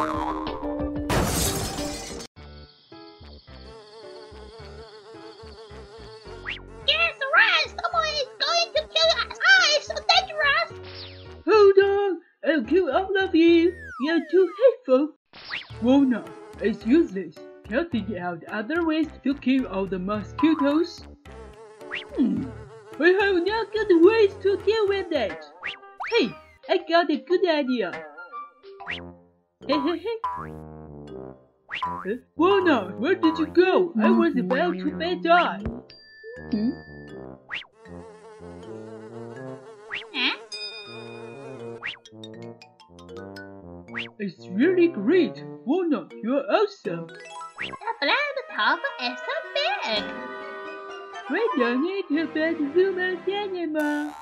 Us! Ah! Wona, it's useless. Can't think out other ways to kill all the mosquitoes. Hmm, I have no good ways to deal with it. Hey, I got a good idea. Hey, hey, hey. Uh, where did you go? I was about to bed die. Hmm? Huh? It's really great. Wona, you're awesome. The blood top is so big! We don't need to bet humans anymore.